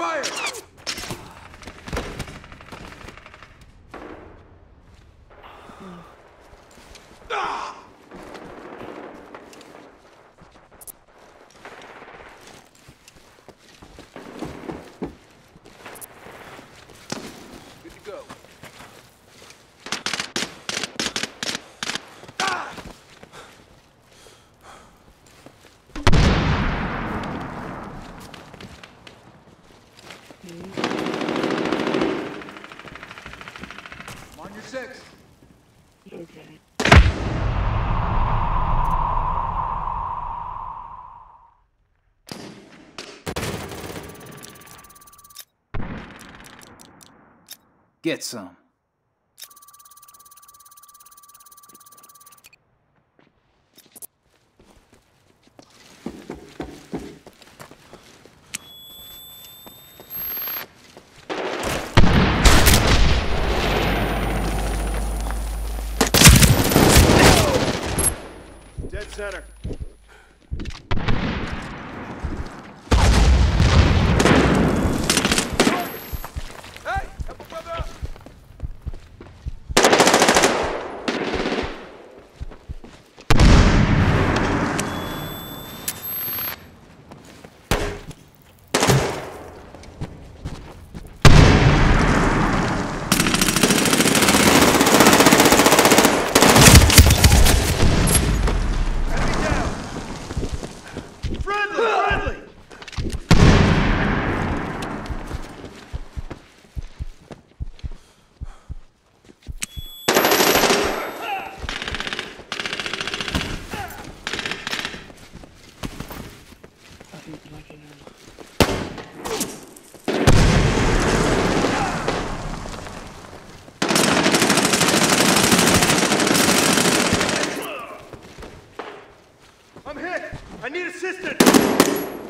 fire! Get some. Dead center. I need assistance!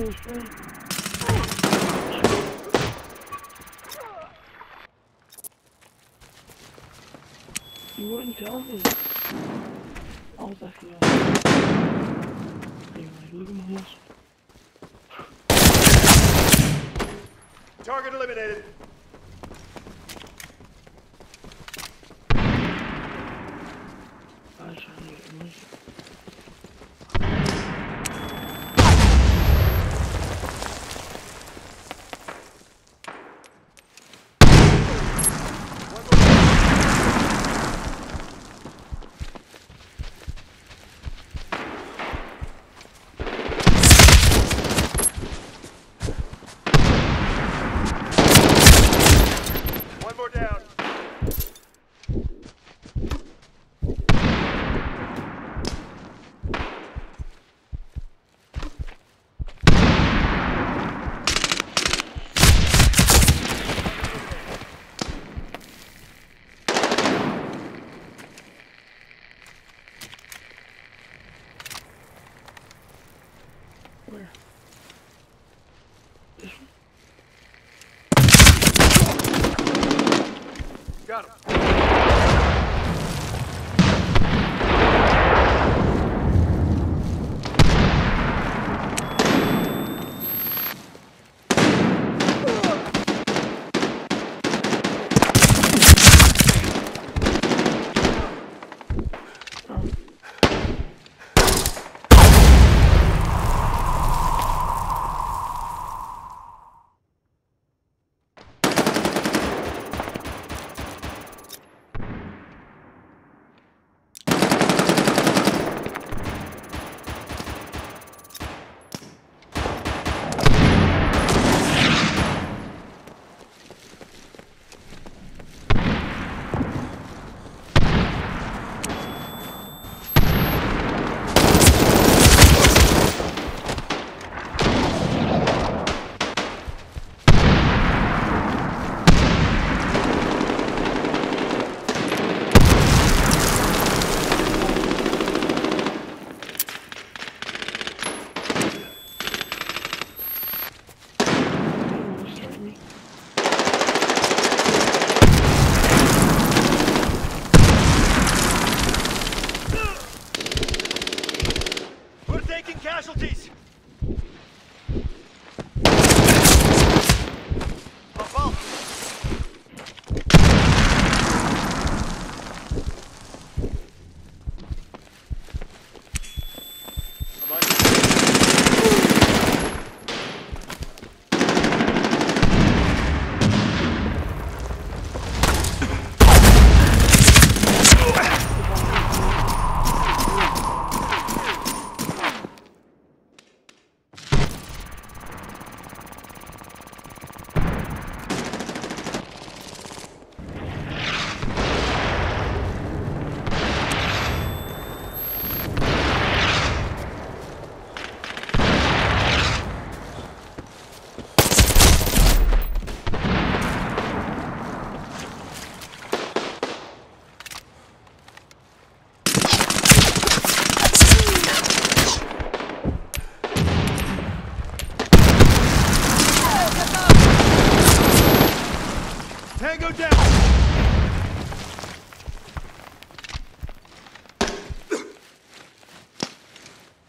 You wouldn't tell me. I was actually on. Anyway, look at my muscle. Target eliminated. Got him.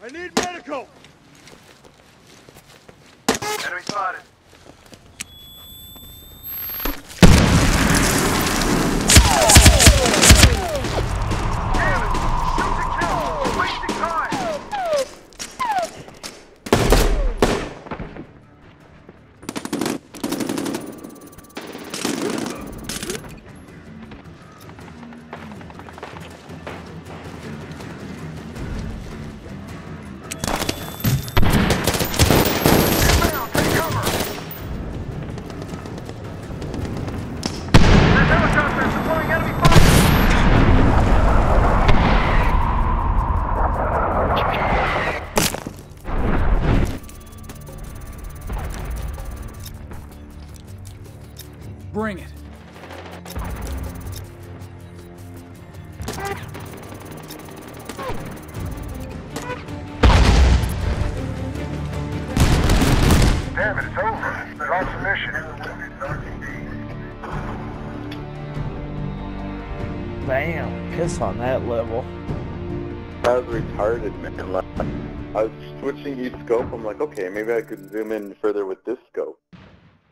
I need medical! Enemy spotted. Bring it. Damn it, it's over. We lost the mission. Bam. Piss on that level. I was retarded, man. Like, I was switching each scope. I'm like, okay, maybe I could zoom in further with this scope.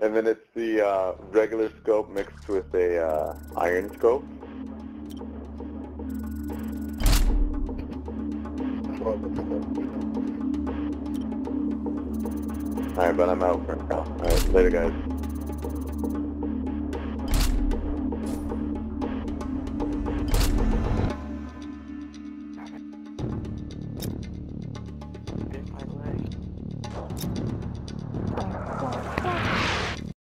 And then it's the uh, regular scope mixed with a uh, iron scope. Alright, but I'm out for now. Alright, later guys.